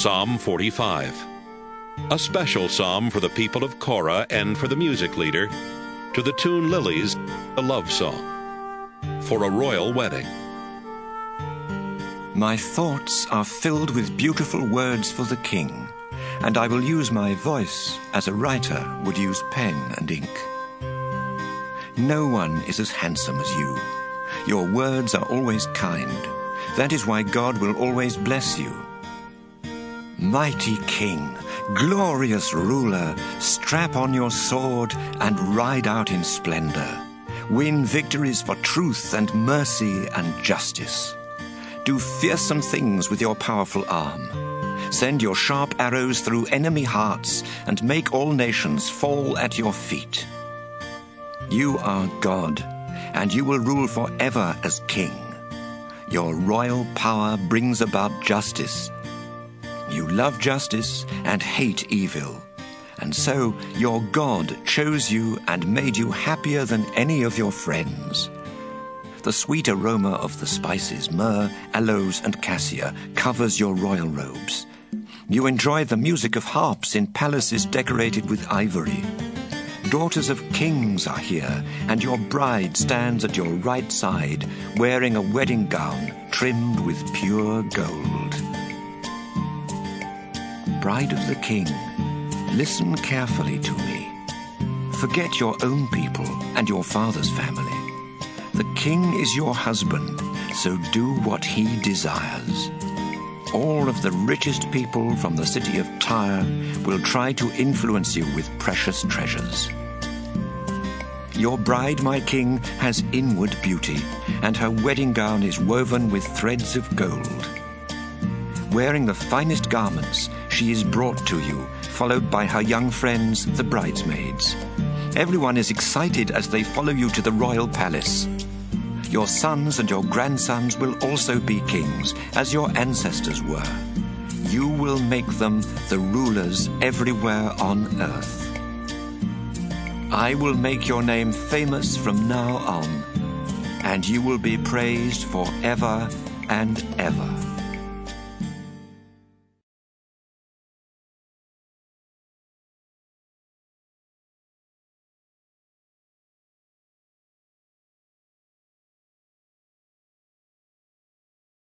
Psalm 45. A special psalm for the people of Korah and for the music leader, to the tune Lilies, a love song. For a royal wedding. My thoughts are filled with beautiful words for the king, and I will use my voice as a writer would use pen and ink. No one is as handsome as you. Your words are always kind. That is why God will always bless you. Mighty King, glorious ruler, strap on your sword and ride out in splendor. Win victories for truth and mercy and justice. Do fearsome things with your powerful arm. Send your sharp arrows through enemy hearts and make all nations fall at your feet. You are God, and you will rule forever as king. Your royal power brings about justice. You love justice and hate evil. And so your God chose you and made you happier than any of your friends. The sweet aroma of the spices, myrrh, aloes, and cassia, covers your royal robes. You enjoy the music of harps in palaces decorated with ivory. Daughters of kings are here, and your bride stands at your right side, wearing a wedding gown trimmed with pure gold. Bride of the king, listen carefully to me. Forget your own people and your father's family. The king is your husband, so do what he desires all of the richest people from the city of Tyre will try to influence you with precious treasures. Your bride, my king, has inward beauty, and her wedding gown is woven with threads of gold. Wearing the finest garments, she is brought to you, followed by her young friends, the bridesmaids. Everyone is excited as they follow you to the royal palace. Your sons and your grandsons will also be kings, as your ancestors were. You will make them the rulers everywhere on earth. I will make your name famous from now on, and you will be praised forever and ever.